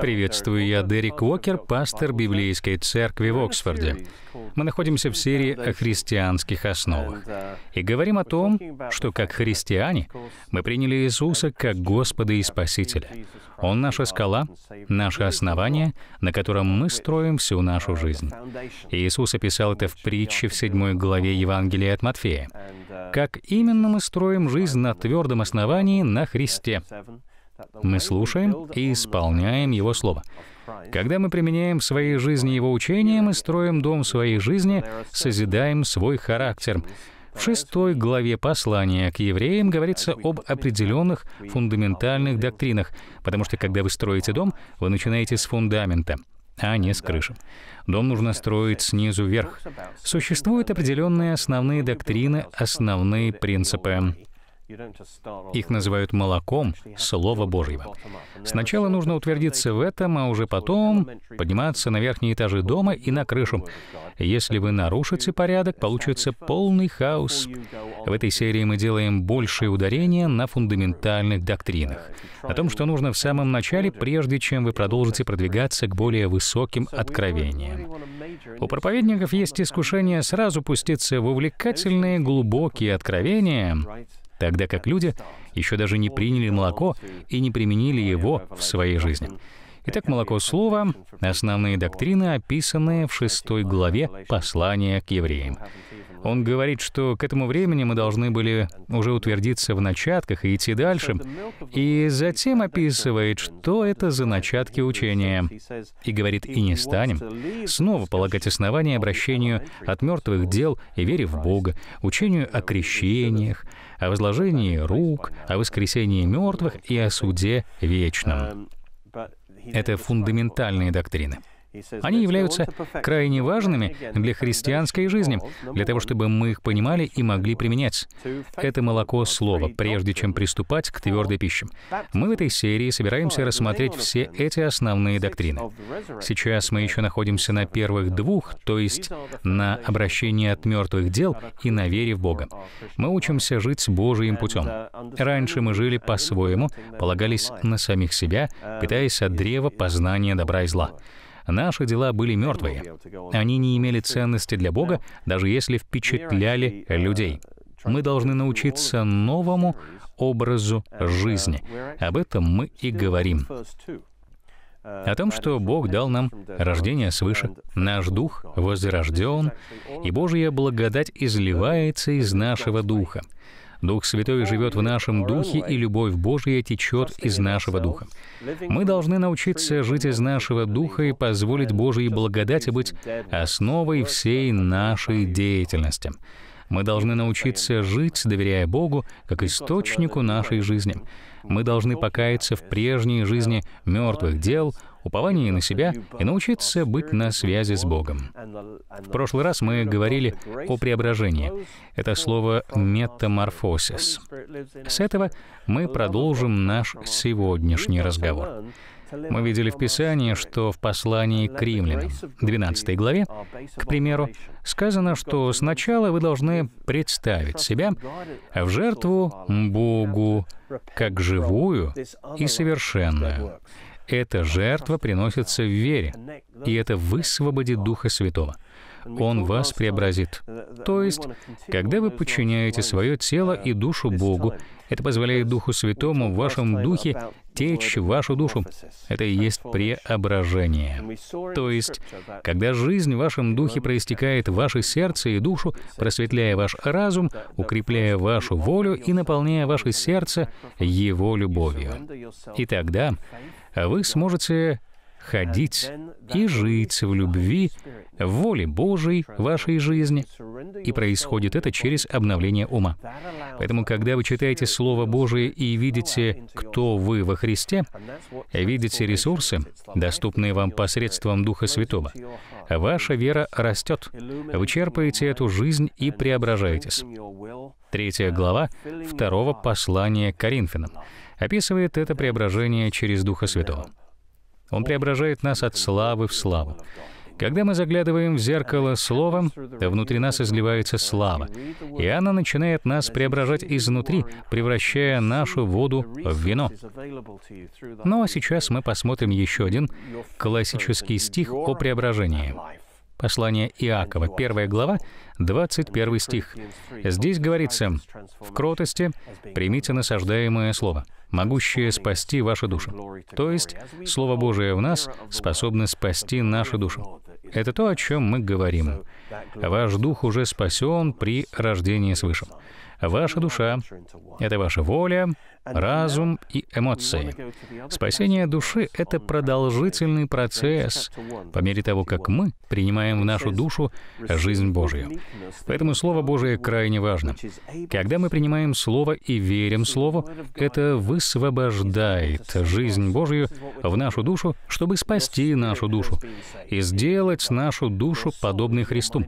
Приветствую, я Дерек Уокер, пастор библейской церкви в Оксфорде. Мы находимся в серии о христианских основах и говорим о том, что как христиане мы приняли Иисуса как Господа и Спасителя. Он наша скала, наше основание, на котором мы строим всю нашу жизнь. Иисус описал это в притче в седьмой главе Евангелия от Матфея. Как именно мы строим жизнь на твердом основании на Христе? Мы слушаем и исполняем Его Слово. Когда мы применяем в своей жизни Его учение, мы строим дом своей жизни, созидаем свой характер. В шестой главе послания к евреям говорится об определенных фундаментальных доктринах, потому что когда вы строите дом, вы начинаете с фундамента а не с крыши. Дом нужно строить снизу вверх. Существуют определенные основные доктрины, основные принципы. Их называют молоком Слова Божьего. Сначала нужно утвердиться в этом, а уже потом подниматься на верхние этажи дома и на крышу. Если вы нарушите порядок, получится полный хаос. В этой серии мы делаем большее ударение на фундаментальных доктринах, о том, что нужно в самом начале, прежде чем вы продолжите продвигаться к более высоким откровениям. У проповедников есть искушение сразу пуститься в увлекательные глубокие откровения, тогда как люди еще даже не приняли молоко и не применили его в своей жизни. Итак, молоко слова — основные доктрины, описанные в шестой главе послания к евреям. Он говорит, что к этому времени мы должны были уже утвердиться в начатках и идти дальше, и затем описывает, что это за начатки учения. И говорит, и не станем снова полагать основания обращению от мертвых дел и вере в Бога, учению о крещениях, о возложении рук, о воскресении мертвых и о суде вечном. Это фундаментальные доктрины. Они являются крайне важными для христианской жизни, для того, чтобы мы их понимали и могли применять. Это молоко слова, прежде чем приступать к твердой пище. Мы в этой серии собираемся рассмотреть все эти основные доктрины. Сейчас мы еще находимся на первых двух, то есть на обращении от мертвых дел и на вере в Бога. Мы учимся жить Божьим путем. Раньше мы жили по-своему, полагались на самих себя, питаясь от древа познания добра и зла. Наши дела были мертвые. Они не имели ценности для Бога, даже если впечатляли людей. Мы должны научиться новому образу жизни. Об этом мы и говорим. О том, что Бог дал нам рождение свыше, наш дух возрожден, и Божья благодать изливается из нашего духа. Дух Святой живет в нашем духе, и любовь Божья течет из нашего духа. Мы должны научиться жить из нашего духа и позволить Божьей благодати быть основой всей нашей деятельности. Мы должны научиться жить, доверяя Богу, как источнику нашей жизни. Мы должны покаяться в прежней жизни мертвых дел, уповании на себя и научиться быть на связи с Богом. В прошлый раз мы говорили о преображении. Это слово «метаморфозис». С этого мы продолжим наш сегодняшний разговор. Мы видели в Писании, что в послании к римлянам, 12 главе, к примеру, сказано, что сначала вы должны представить себя в жертву Богу как живую и совершенную. Эта жертва приносится в вере, и это высвободит Духа Святого. Он вас преобразит. То есть, когда вы подчиняете свое тело и душу Богу, это позволяет Духу Святому в вашем духе течь в вашу душу. Это и есть преображение. То есть, когда жизнь в вашем духе проистекает в ваше сердце и душу, просветляя ваш разум, укрепляя вашу волю и наполняя ваше сердце Его любовью. И тогда вы сможете ходить и жить в любви, в воле Божией вашей жизни. И происходит это через обновление ума. Поэтому, когда вы читаете Слово Божие и видите, кто вы во Христе, видите ресурсы, доступные вам посредством Духа Святого, ваша вера растет. Вы черпаете эту жизнь и преображаетесь. Третья глава второго послания Коринфянам описывает это преображение через Духа Святого. Он преображает нас от славы в славу. Когда мы заглядываем в зеркало Слова, то внутри нас изливается слава, и она начинает нас преображать изнутри, превращая нашу воду в вино. Ну а сейчас мы посмотрим еще один классический стих о преображении. Послание Иакова, первая глава, 21 стих. Здесь говорится, «В кротости примите насаждаемое слово, могущее спасти вашу душу». То есть, Слово Божие в нас способно спасти нашу душу. Это то, о чем мы говорим. Ваш дух уже спасен при рождении свыше. Ваша душа — это ваша воля, разум и эмоции. Спасение души — это продолжительный процесс по мере того, как мы принимаем в нашу душу жизнь Божию. Поэтому Слово Божие крайне важно. Когда мы принимаем Слово и верим Слову, это высвобождает жизнь Божию в нашу душу, чтобы спасти нашу душу и сделать нашу душу подобной Христу.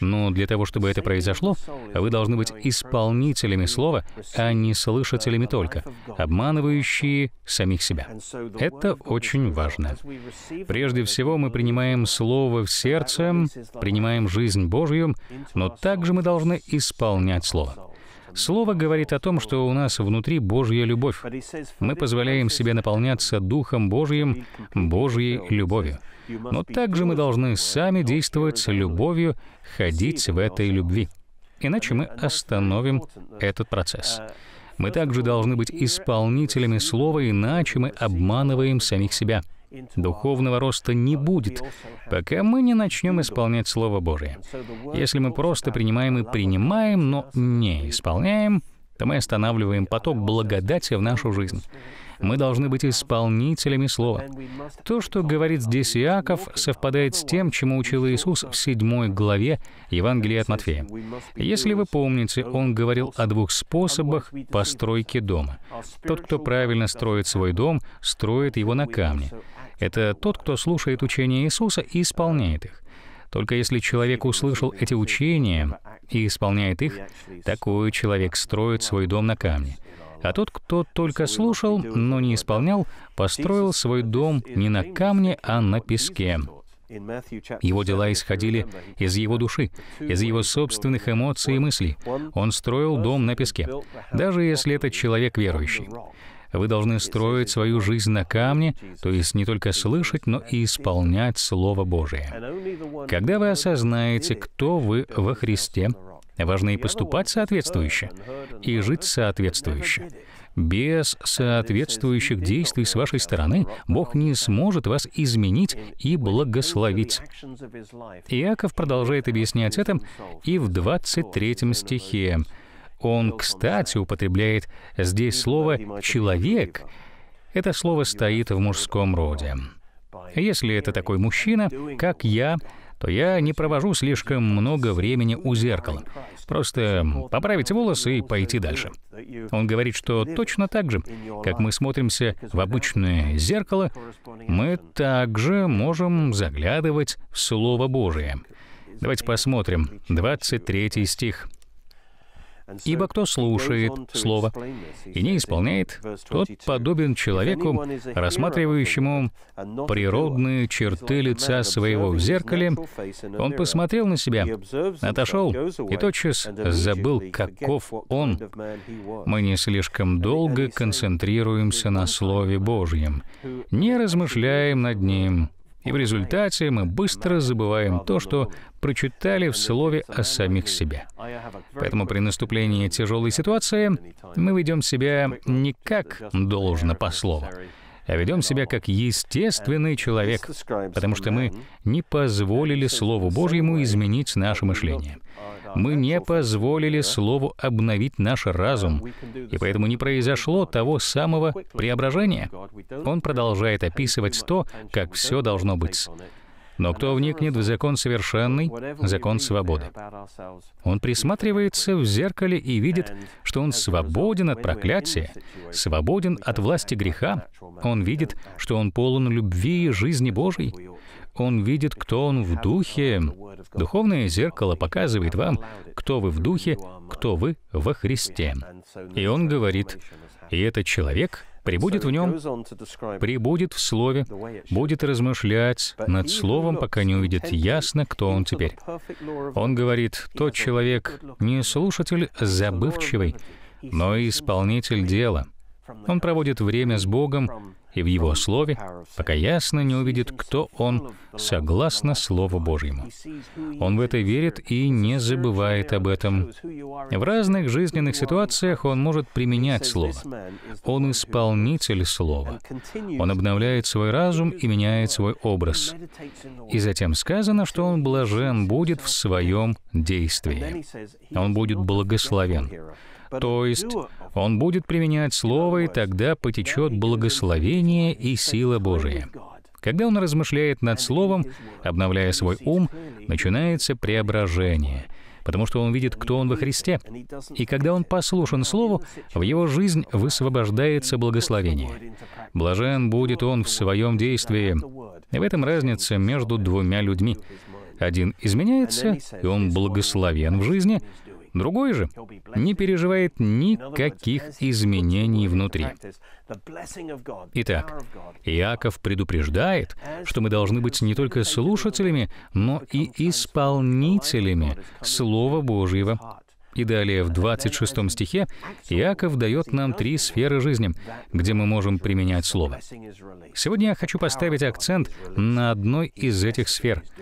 Но для того, чтобы это произошло, вы должны быть исполнителями слова, а не слышателями только, обманывающие самих себя. Это очень важно. Прежде всего, мы принимаем слово в сердце, принимаем жизнь Божью, но также мы должны исполнять слово. Слово говорит о том, что у нас внутри Божья любовь. Мы позволяем себе наполняться Духом Божьим, Божьей любовью. Но также мы должны сами действовать с любовью, ходить в этой любви. Иначе мы остановим этот процесс. Мы также должны быть исполнителями слова, иначе мы обманываем самих себя. Духовного роста не будет, пока мы не начнем исполнять Слово Божие. Если мы просто принимаем и принимаем, но не исполняем, то мы останавливаем поток благодати в нашу жизнь. Мы должны быть исполнителями Слова. То, что говорит здесь Иаков, совпадает с тем, чему учил Иисус в седьмой главе Евангелия от Матфея. Если вы помните, Он говорил о двух способах постройки дома. Тот, кто правильно строит свой дом, строит его на камне. Это тот, кто слушает учения Иисуса и исполняет их. Только если человек услышал эти учения и исполняет их, такой человек строит свой дом на камне. А тот, кто только слушал, но не исполнял, построил свой дом не на камне, а на песке. Его дела исходили из его души, из его собственных эмоций и мыслей. Он строил дом на песке, даже если это человек верующий. Вы должны строить свою жизнь на камне, то есть не только слышать, но и исполнять Слово Божие. Когда вы осознаете, кто вы во Христе, Важно и поступать соответствующе, и жить соответствующе. Без соответствующих действий с вашей стороны Бог не сможет вас изменить и благословить. Иаков продолжает объяснять это и в 23 стихе. Он, кстати, употребляет здесь слово «человек». Это слово стоит в мужском роде. Если это такой мужчина, как я, то я не провожу слишком много времени у зеркала. Просто поправить волосы и пойти дальше. Он говорит, что точно так же, как мы смотримся в обычное зеркало, мы также можем заглядывать в Слово Божие. Давайте посмотрим. 23 стих. Ибо кто слушает Слово и не исполняет, тот подобен человеку, рассматривающему природные черты лица своего в зеркале. Он посмотрел на себя, отошел и тотчас забыл, каков он. Мы не слишком долго концентрируемся на Слове Божьем, не размышляем над ним, и в результате мы быстро забываем то, что прочитали в слове о самих себе. Поэтому при наступлении тяжелой ситуации мы ведем себя не как должно по слову, а ведем себя как естественный человек, потому что мы не позволили Слову Божьему изменить наше мышление. Мы не позволили Слову обновить наш разум, и поэтому не произошло того самого преображения. Он продолжает описывать то, как все должно быть. Но кто вникнет в закон совершенный, закон свободы? Он присматривается в зеркале и видит, что он свободен от проклятия, свободен от власти греха. Он видит, что он полон любви и жизни Божьей. Он видит, кто он в духе. Духовное зеркало показывает вам, кто вы в духе, кто вы во Христе. И он говорит, и этот человек прибудет в нем, прибудет в Слове, будет размышлять над Словом, пока не увидит ясно, кто он теперь. Он говорит, тот человек не слушатель забывчивый, но исполнитель дела. Он проводит время с Богом и в Его Слове, пока ясно не увидит, кто Он, согласно Слову Божьему. Он в это верит и не забывает об этом. В разных жизненных ситуациях он может применять Слово. Он исполнитель Слова. Он обновляет свой разум и меняет свой образ. И затем сказано, что он блажен будет в своем действии. Он будет благословен. То есть он будет применять Слово, и тогда потечет благословение и сила Божия. Когда он размышляет над Словом, обновляя свой ум, начинается преображение, потому что он видит, кто он во Христе. И когда он послушен Слову, в его жизнь высвобождается благословение. Блажен будет он в своем действии. И в этом разница между двумя людьми. Один изменяется, и он благословен в жизни, Другой же не переживает никаких изменений внутри. Итак, Иаков предупреждает, что мы должны быть не только слушателями, но и исполнителями Слова Божьего. И далее в 26 стихе Иаков дает нам три сферы жизни, где мы можем применять Слово. Сегодня я хочу поставить акцент на одной из этих сфер —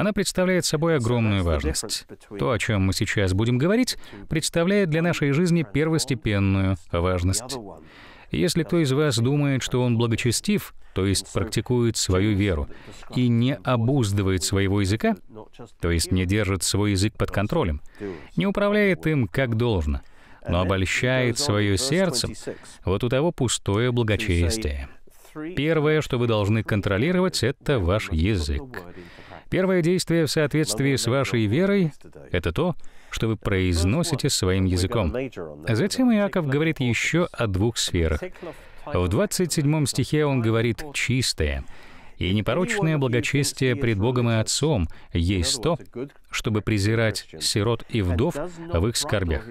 она представляет собой огромную важность. То, о чем мы сейчас будем говорить, представляет для нашей жизни первостепенную важность. Если кто из вас думает, что он благочестив, то есть практикует свою веру, и не обуздывает своего языка, то есть не держит свой язык под контролем, не управляет им как должно, но обольщает свое сердце, вот у того пустое благочестие. Первое, что вы должны контролировать, это ваш язык. Первое действие в соответствии с вашей верой — это то, что вы произносите своим языком. Затем Иаков говорит еще о двух сферах. В 27 стихе он говорит «чистое», и непорочное благочестие пред Богом и Отцом есть то, чтобы презирать сирот и вдов в их скорбях,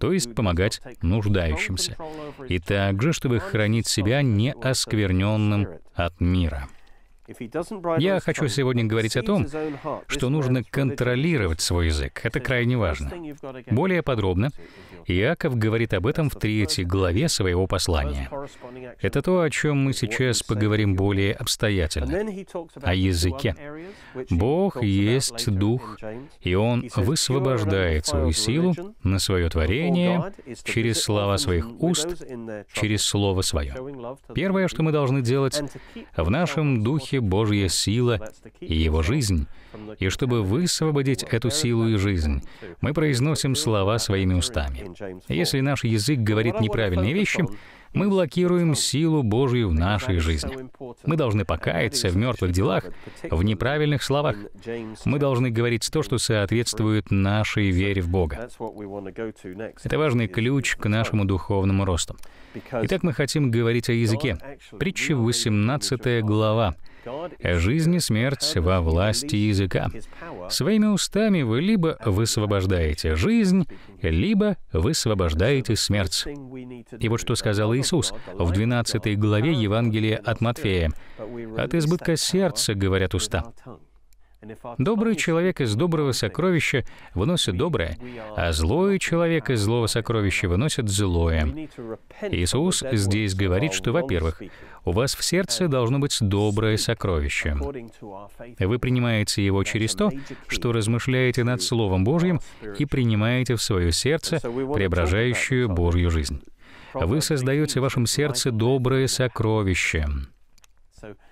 то есть помогать нуждающимся, и также, чтобы хранить себя неоскверненным от мира. Я хочу сегодня говорить о том, что нужно контролировать свой язык. Это крайне важно. Более подробно Иаков говорит об этом в третьей главе своего послания. Это то, о чем мы сейчас поговорим более обстоятельно. О языке. Бог есть Дух, и Он высвобождает свою силу на свое творение через слова своих уст, через Слово Свое. Первое, что мы должны делать, в нашем духе духе Божья сила и Его жизнь. И чтобы высвободить эту силу и жизнь, мы произносим слова своими устами. Если наш язык говорит неправильные вещи, мы блокируем силу Божию в нашей жизни. Мы должны покаяться в мертвых делах, в неправильных словах. Мы должны говорить то, что соответствует нашей вере в Бога. Это важный ключ к нашему духовному росту. Итак, мы хотим говорить о языке. Притча 18 глава. Жизнь и смерть во власти языка. Своими устами вы либо высвобождаете жизнь, либо высвобождаете смерть. И вот что сказал Иисус в 12 главе Евангелия от Матфея. «От избытка сердца, говорят уста». Добрый человек из доброго сокровища выносит доброе, а злой человек из злого сокровища выносит злое. Иисус здесь говорит, что, во-первых, у вас в сердце должно быть доброе сокровище. Вы принимаете его через то, что размышляете над Словом Божьим и принимаете в свое сердце преображающую Божью жизнь. Вы создаете в вашем сердце доброе сокровище.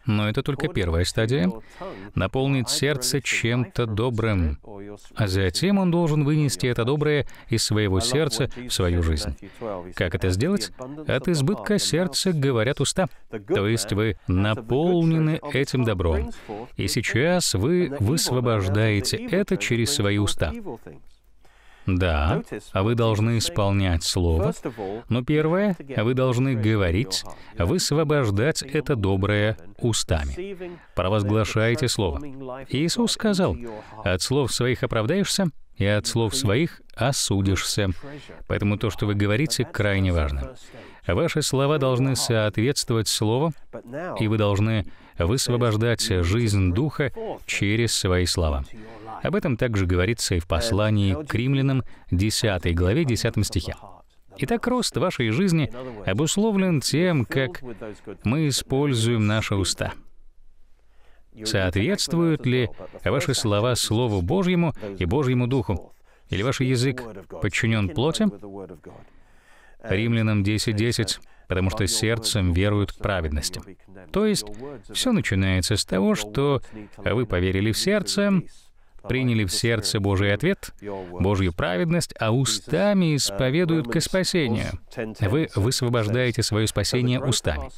Но это только первая стадия — наполнить сердце чем-то добрым, а затем он должен вынести это доброе из своего сердца в свою жизнь. Как это сделать? От избытка сердца говорят уста. То есть вы наполнены этим добром, и сейчас вы высвобождаете это через свои уста. Да, вы должны исполнять Слово. Но первое, вы должны говорить, высвобождать это доброе устами. Провозглашайте Слово. Иисус сказал, «От слов своих оправдаешься, и от слов своих осудишься». Поэтому то, что вы говорите, крайне важно. Ваши слова должны соответствовать Слову, и вы должны высвобождать жизнь Духа через свои слова. Об этом также говорится и в послании к римлянам 10 главе 10 стихе. Итак, рост вашей жизни обусловлен тем, как мы используем наши уста. Соответствуют ли ваши слова Слову Божьему и Божьему Духу? Или ваш язык подчинен плоти? Римлянам 10.10, 10, потому что сердцем веруют к праведности. То есть все начинается с того, что вы поверили в сердце, приняли в сердце Божий ответ, Божью праведность, а устами исповедуют к спасению. Вы высвобождаете свое спасение устами.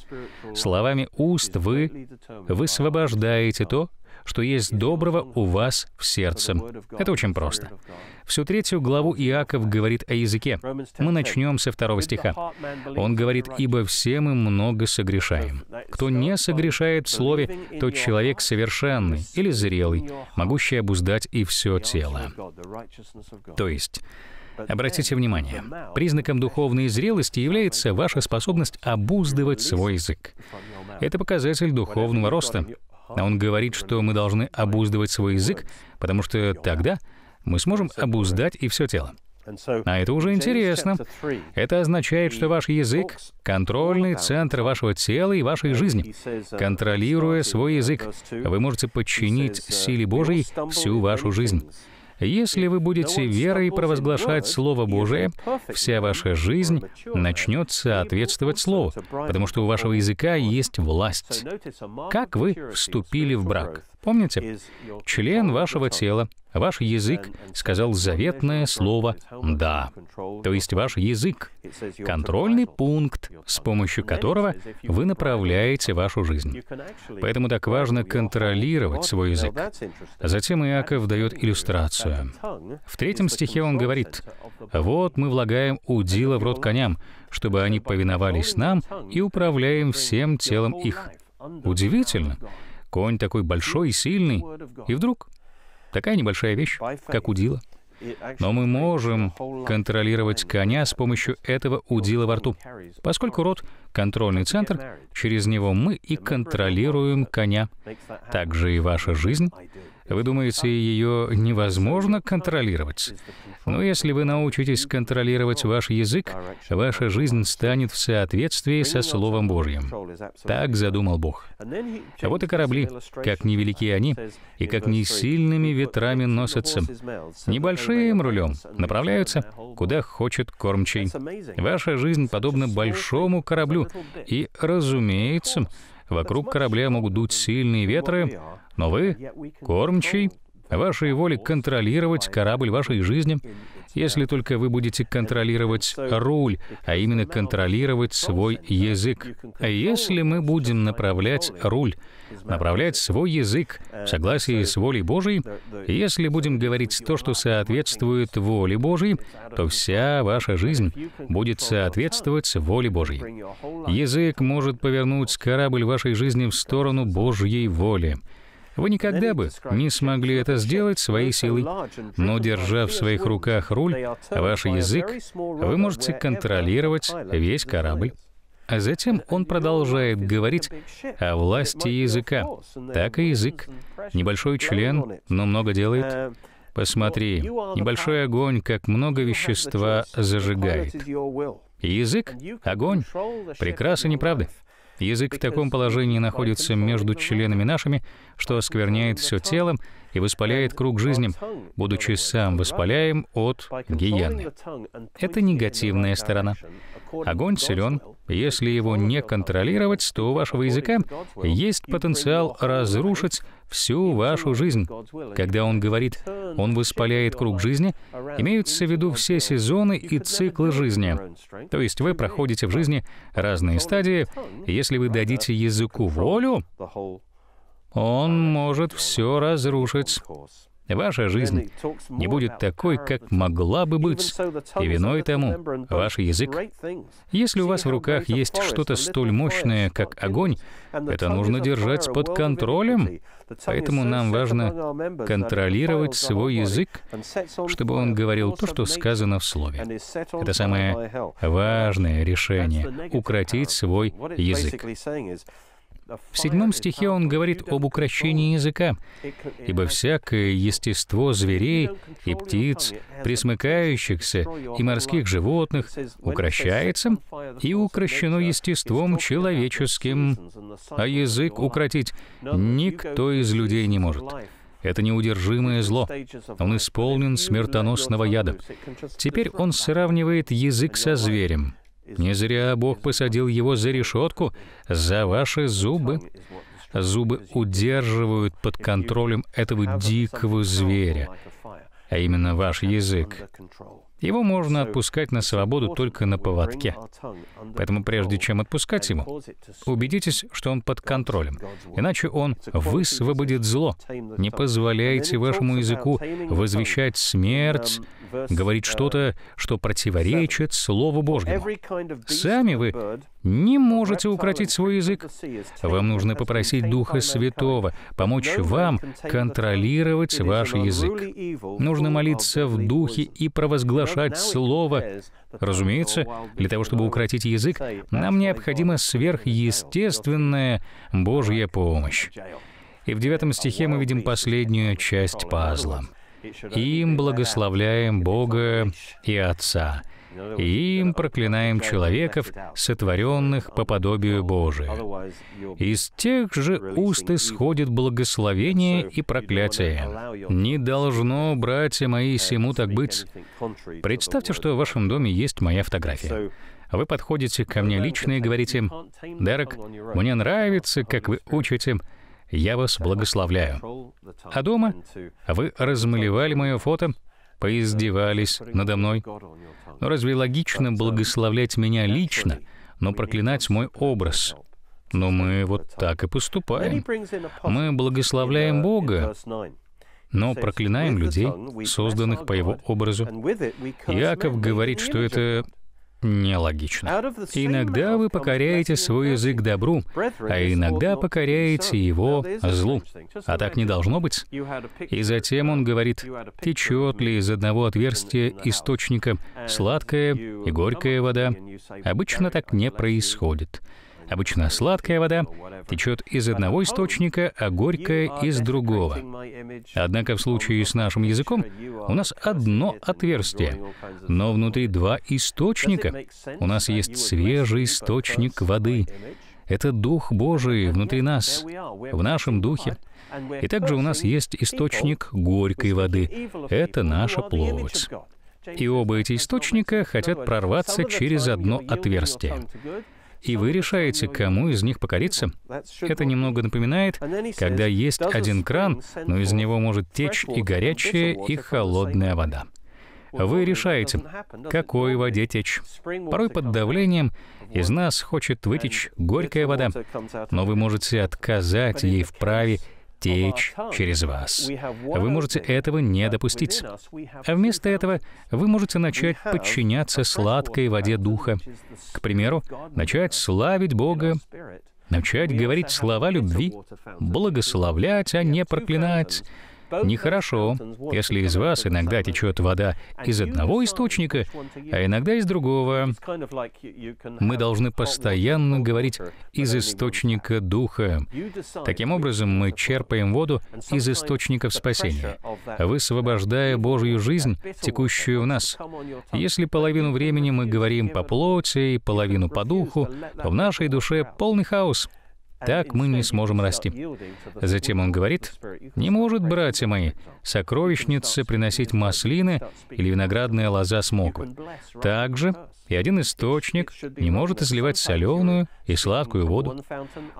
Словами уст вы высвобождаете то, что есть доброго у вас в сердце. Это очень просто. Всю третью главу Иаков говорит о языке. Мы начнем со второго стиха. Он говорит, «Ибо все мы много согрешаем. Кто не согрешает в слове, тот человек совершенный или зрелый, могущий обуздать и все тело». То есть, Обратите внимание, признаком духовной зрелости является ваша способность обуздывать свой язык. Это показатель духовного роста. А он говорит, что мы должны обуздывать свой язык, потому что тогда мы сможем обуздать и все тело. А это уже интересно. Это означает, что ваш язык — контрольный центр вашего тела и вашей жизни. Контролируя свой язык, вы можете подчинить силе Божией всю вашу жизнь. Если вы будете верой провозглашать Слово Божие, вся ваша жизнь начнет соответствовать Слову, потому что у вашего языка есть власть. Как вы вступили в брак? Помните? Член вашего тела, ваш язык сказал заветное слово «да». То есть ваш язык — контрольный пункт, с помощью которого вы направляете вашу жизнь. Поэтому так важно контролировать свой язык. Затем Иаков дает иллюстрацию. В третьем стихе он говорит, «Вот мы влагаем удила в рот коням, чтобы они повиновались нам и управляем всем телом их». Удивительно, Конь такой большой и сильный, и вдруг такая небольшая вещь, как удила. Но мы можем контролировать коня с помощью этого удила во рту. Поскольку рот — контрольный центр, через него мы и контролируем коня. Также и ваша жизнь вы думаете, ее невозможно контролировать? Но если вы научитесь контролировать ваш язык, ваша жизнь станет в соответствии со Словом Божьим. Так задумал Бог. А вот и корабли, как невелики они, и как не сильными ветрами носятся. Небольшим рулем направляются, куда хочет кормчий. Ваша жизнь подобна большому кораблю, и, разумеется, Вокруг корабля могут дуть сильные ветры, но вы, кормчий, вашей воле контролировать корабль вашей жизни, если только вы будете контролировать руль, а именно контролировать свой язык. А если мы будем направлять руль, направлять свой язык в согласии с волей Божией, если будем говорить то, что соответствует воле Божией, то вся ваша жизнь будет соответствовать воле Божией. Язык может повернуть корабль вашей жизни в сторону Божьей воли. Вы никогда бы не смогли это сделать своей силой, но, держа в своих руках руль, ваш язык, вы можете контролировать весь корабль. А затем он продолжает говорить о власти языка. Так и язык. Небольшой член, но много делает. Посмотри, небольшой огонь, как много вещества зажигает. Язык — огонь. Прекрасно, не правда? Язык в таком положении находится между членами нашими, что оскверняет все тело и воспаляет круг жизни, будучи сам воспаляем от гиены. Это негативная сторона. Огонь силен. Если его не контролировать, то у вашего языка есть потенциал разрушить всю вашу жизнь. Когда он говорит «он воспаляет круг жизни», имеются в виду все сезоны и циклы жизни. То есть вы проходите в жизни разные стадии. Если вы дадите языку волю, он может все разрушить. Ваша жизнь не будет такой, как могла бы быть, и виной тому ваш язык. Если у вас в руках есть что-то столь мощное, как огонь, это нужно держать под контролем. Поэтому нам важно контролировать свой язык, чтобы он говорил то, что сказано в Слове. Это самое важное решение — укротить свой язык. В седьмом стихе он говорит об укращении языка, «Ибо всякое естество зверей и птиц, присмыкающихся и морских животных, укращается и укращено естеством человеческим, а язык укротить никто из людей не может». Это неудержимое зло. Он исполнен смертоносного яда. Теперь он сравнивает язык со зверем. Не зря Бог посадил его за решетку, за ваши зубы. Зубы удерживают под контролем этого дикого зверя, а именно ваш язык. Его можно отпускать на свободу только на поводке. Поэтому прежде чем отпускать его, убедитесь, что он под контролем. Иначе он высвободит зло. Не позволяйте вашему языку возвещать смерть, говорить что-то, что противоречит Слову Божьему. Сами вы не можете укротить свой язык. Вам нужно попросить Духа Святого помочь вам контролировать ваш язык. Нужно молиться в Духе и провозглашать Слово. Разумеется, для того, чтобы укротить язык, нам необходима сверхъестественная Божья помощь. И в девятом стихе мы видим последнюю часть пазла. «Им благословляем Бога и Отца, им проклинаем человеков, сотворенных по подобию Божию. Из тех же уст исходит благословение и проклятие. Не должно, братья мои, сему так быть. Представьте, что в вашем доме есть моя фотография. Вы подходите ко мне лично и говорите, «Дерек, мне нравится, как вы учите, я вас благословляю». А дома вы размалевали мое фото, поиздевались надо мной. Но разве логично благословлять меня лично, но проклинать мой образ? Но мы вот так и поступаем. Мы благословляем Бога, но проклинаем людей, созданных по его образу. Яков говорит, что это нелогично. Иногда вы покоряете свой язык добру, а иногда покоряете его злу. А так не должно быть. И затем он говорит, течет ли из одного отверстия источника сладкая и горькая вода. Обычно так не происходит. Обычно сладкая вода течет из одного источника, а горькая — из другого. Однако в случае с нашим языком у нас одно отверстие, но внутри два источника. У нас есть свежий источник воды. Это Дух Божий внутри нас, в нашем духе. И также у нас есть источник горькой воды. Это наша плоть. И оба эти источника хотят прорваться через одно отверстие и вы решаете, кому из них покориться. Это немного напоминает, когда есть один кран, но из него может течь и горячая, и холодная вода. Вы решаете, какой воде течь. Порой под давлением из нас хочет вытечь горькая вода, но вы можете отказать ей в праве течь через вас. Вы можете этого не допустить. А вместо этого вы можете начать подчиняться сладкой воде Духа. К примеру, начать славить Бога, начать говорить слова любви, благословлять, а не проклинать, Нехорошо, если из вас иногда течет вода из одного источника, а иногда из другого. Мы должны постоянно говорить из источника Духа. Таким образом, мы черпаем воду из источников спасения, высвобождая Божью жизнь, текущую в нас. Если половину времени мы говорим по плоти и половину по духу, то в нашей душе полный хаос — так мы не сможем расти. Затем он говорит, «Не может, братья мои, сокровищницы приносить маслины или виноградная лоза смоку. Также и один источник не может изливать соленую и сладкую воду.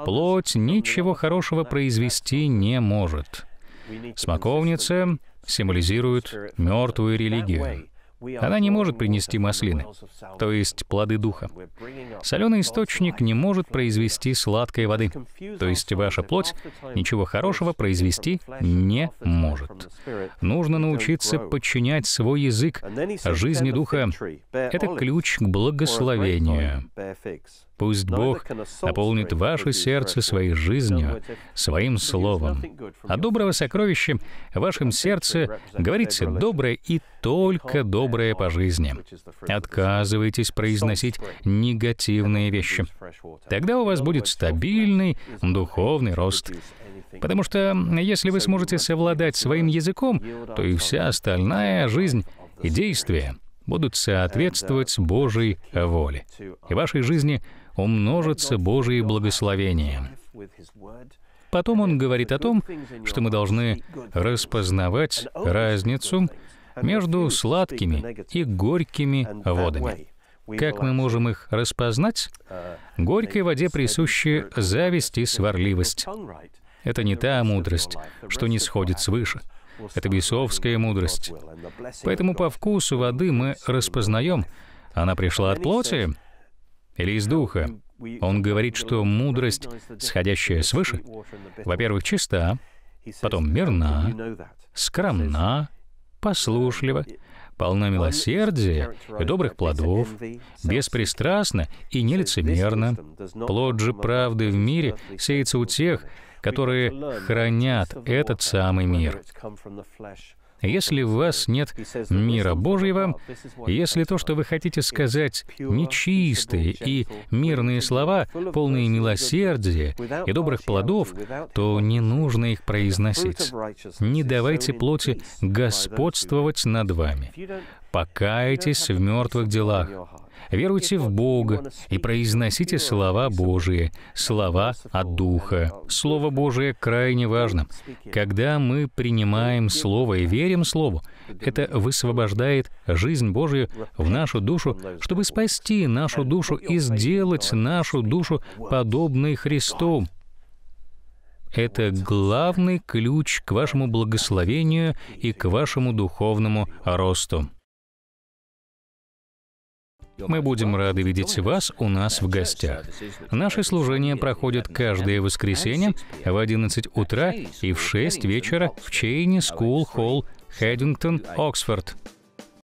Плоть ничего хорошего произвести не может. Смоковница символизирует мертвую религию. Она не может принести маслины, то есть плоды духа. Соленый источник не может произвести сладкой воды, то есть ваша плоть ничего хорошего произвести не может. Нужно научиться подчинять свой язык жизни духа. Это ключ к благословению. Пусть Бог наполнит ваше сердце своей жизнью, своим словом. А доброго сокровища в вашем сердце говорите доброе и только доброе по жизни. Отказывайтесь произносить негативные вещи. Тогда у вас будет стабильный духовный рост. Потому что если вы сможете совладать своим языком, то и вся остальная жизнь и действия будут соответствовать Божьей воле. И вашей жизни умножится Божие благословение. Потом он говорит о том, что мы должны распознавать разницу между сладкими и горькими водами. Как мы можем их распознать? Горькой воде присущи зависть и сварливость. Это не та мудрость, что не сходит свыше. Это бесовская мудрость. Поэтому по вкусу воды мы распознаем, она пришла от плоти или из духа. Он говорит, что мудрость, сходящая свыше, во-первых, чиста, потом мирна, скромна, послушлива, полна милосердия и добрых плодов, беспристрастна и нелицемерна. Плод же правды в мире сеется у тех, которые хранят этот самый мир. Если в вас нет мира Божьего, если то, что вы хотите сказать, нечистые и мирные слова, полные милосердия и добрых плодов, то не нужно их произносить. Не давайте плоти господствовать над вами. Покайтесь в мертвых делах веруйте в Бога и произносите слова Божие, слова от Духа. Слово Божие крайне важно. Когда мы принимаем Слово и верим Слову, это высвобождает жизнь Божию в нашу душу, чтобы спасти нашу душу и сделать нашу душу подобной Христу. Это главный ключ к вашему благословению и к вашему духовному росту. Мы будем рады видеть вас у нас в гостях. Наши служения проходят каждое воскресенье в 11 утра и в 6 вечера в Cheney School Hall, Хэддингтон, Оксфорд.